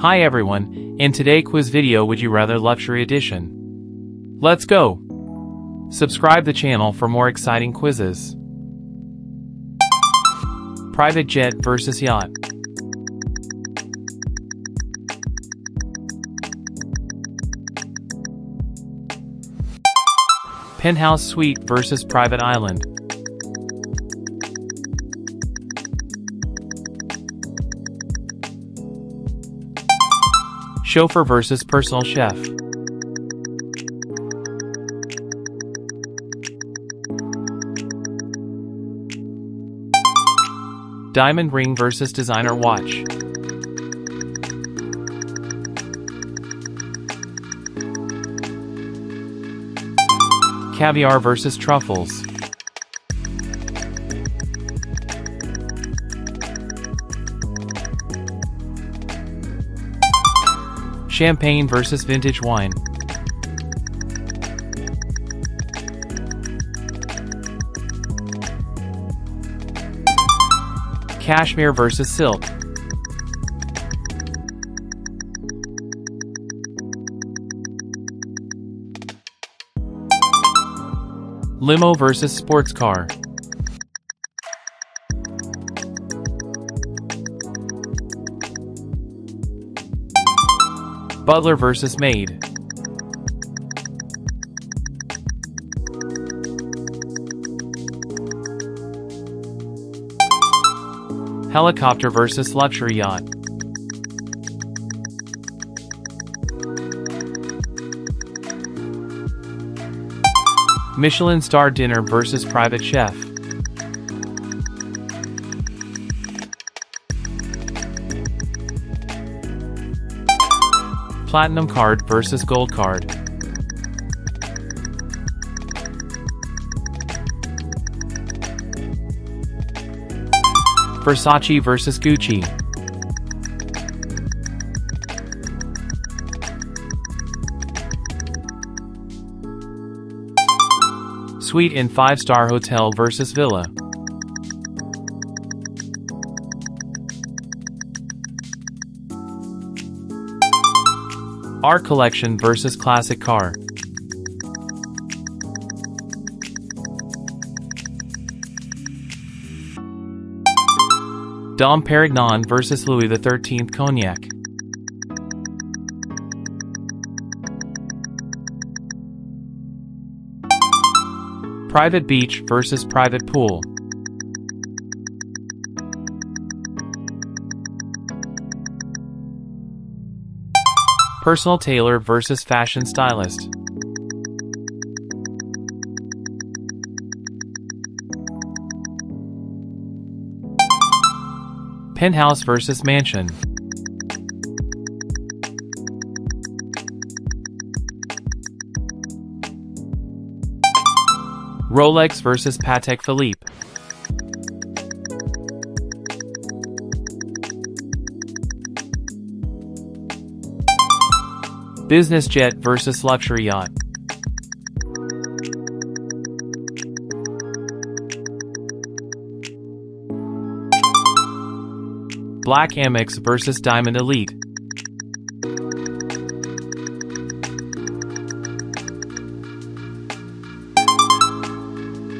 Hi everyone, in today quiz video would you rather luxury edition? Let's go! Subscribe the channel for more exciting quizzes. Private jet versus yacht. Penthouse suite versus private island. Chauffeur versus personal chef. Diamond ring versus designer watch. Caviar versus truffles. Champagne versus vintage wine. Cashmere versus silk. Limo versus sports car. Butler versus maid. Helicopter versus luxury yacht. Michelin star dinner versus private chef. Platinum card versus gold card. Versace versus Gucci. Suite in 5-star hotel versus villa. Art collection versus classic car. Dom Perignon versus Louis XIII Cognac. Private beach versus private pool. Personal tailor versus fashion stylist. Penthouse versus mansion. Rolex versus Patek Philippe. Business jet versus luxury yacht. Black Amex versus Diamond Elite.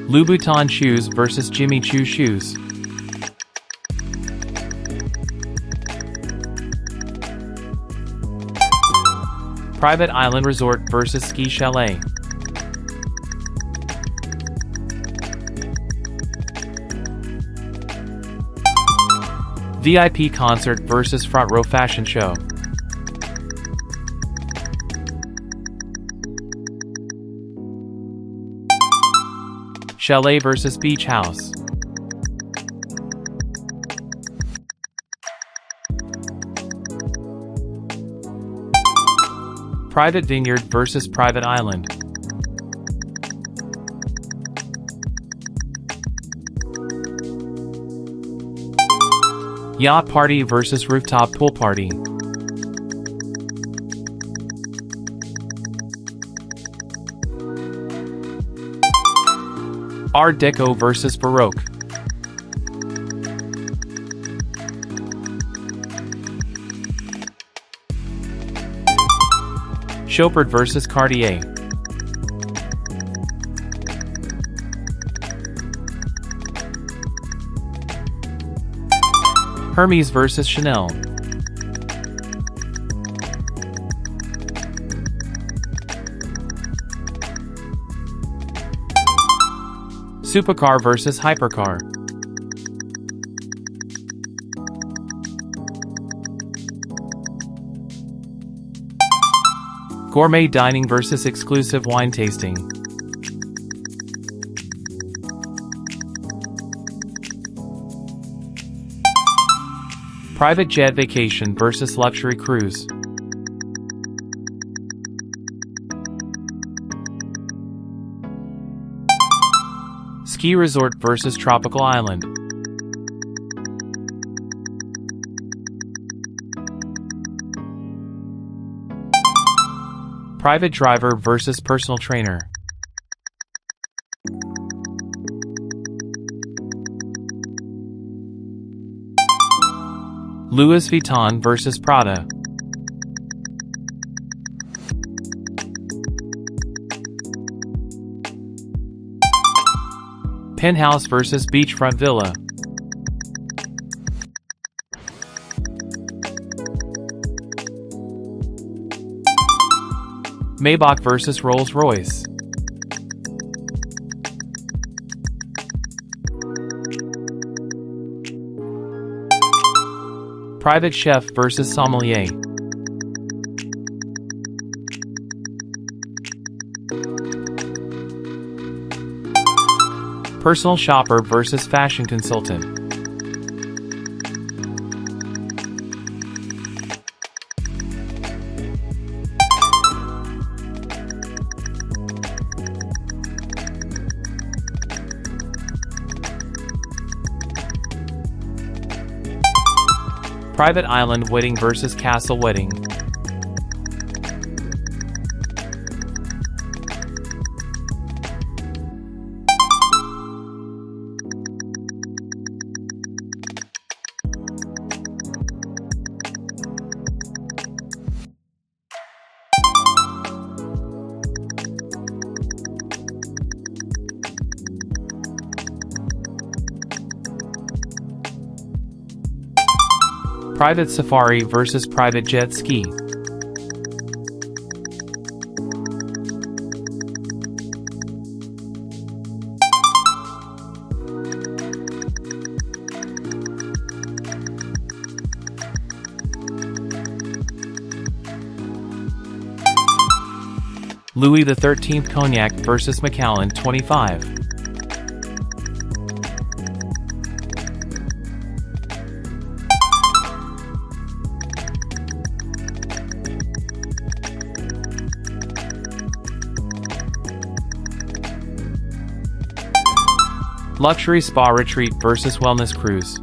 Louboutin shoes versus Jimmy Choo shoes. Private Island Resort versus Ski Chalet. VIP concert versus front row fashion show. Chalet versus beach house. Private vineyard versus private island. Yacht party versus rooftop pool party. Art Deco versus Baroque. Chopard vs Cartier. Hermes vs Chanel. Supercar vs Hypercar. Gourmet dining versus exclusive wine tasting. Private jet vacation versus luxury cruise. Ski resort versus tropical island. Private driver versus personal trainer. Louis Vuitton versus Prada. Penthouse versus Beachfront Villa. Maybach versus Rolls Royce. Private chef versus sommelier. Personal shopper versus fashion consultant. Private Island Wedding versus Castle Wedding. Private Safari versus Private Jet Ski. Louis XIII Cognac versus Macallan 25. Luxury Spa Retreat versus Wellness Cruise.